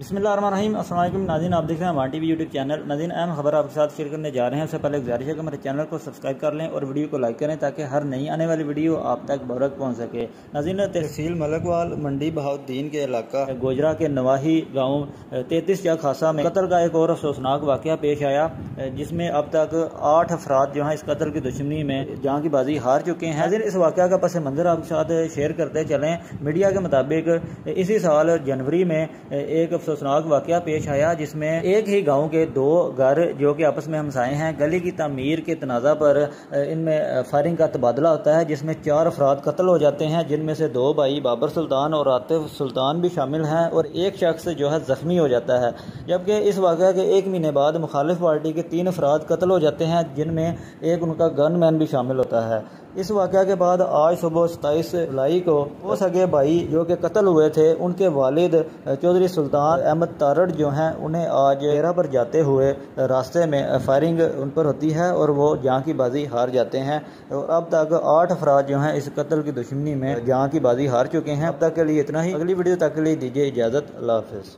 अस्सलाम नाजिन, आप देख रहे हैं हमारे टीवी यूट्यूब चैनल। नाजिन, अहम खबर आपके साथ शेयर करने जा रहे हैं। उससे पहले गुजारिश है कि हमारे चैनल को सब्सक्राइब कर लें और वीडियो को लाइक करें ताकि हर नई आने वाली वीडियो आप तक बरक पहुँच सके। नाजिन, तहसील मलकवाल, मंडी बहाउद्दीन के इलाका। गोजरा के नवाही गाँव तैतीस या खासा में कतल का एक और अफसोसनाक वाक़ पेश आया जिसमें अब तक आठ अफराद जो हैं इस कतल की दुश्मनी में जहाँ की बाजी हार चुके हैं। इस वाक़ का पस मंज़र आपके साथ शेयर करते चलें। मीडिया के मुताबिक, इसी साल जनवरी में एक अफसोसनाक वाक़ पेश आया, जिसमें एक ही गाँव के दो घर जो कि आपस में हमसाए हैं, गली की तमीर के तनाज़ा पर इनमें फायरिंग का तबादला होता है, जिसमें चार अफराद कत्ल हो जाते हैं, जिनमें से दो भाई बाबर सुल्तान और आतिफ सुल्तान भी शामिल हैं और एक शख्स जो है ज़ख्मी हो जाता है। जबकि इस वाक़ के एक महीने बाद मुखालिफ पार्टी के तीन अफराद कत्ल हो जाते हैं, जिनमें एक उनका गन मैन भी शामिल होता है। इस वाक़ के बाद आज सुबह सताईस जुलाई को वो सगे भाई जो कि कत्ल हुए थे, उनके वालिद चौधरी सुल्तान अहमद तारड़ जो हैं, उन्हें आज डेरा पर जाते हुए रास्ते में फायरिंग उन पर होती है और वो जहाँ की बाजी हार जाते हैं। और अब तक आठ अफराद जो हैं इस कत्ल की दुश्मनी में जहाँ की बाजी हार चुके हैं। अब तक के लिए इतना ही। अगली वीडियो तक के लिए दीजिए इजाज़त, अल्लाह हाफिज़।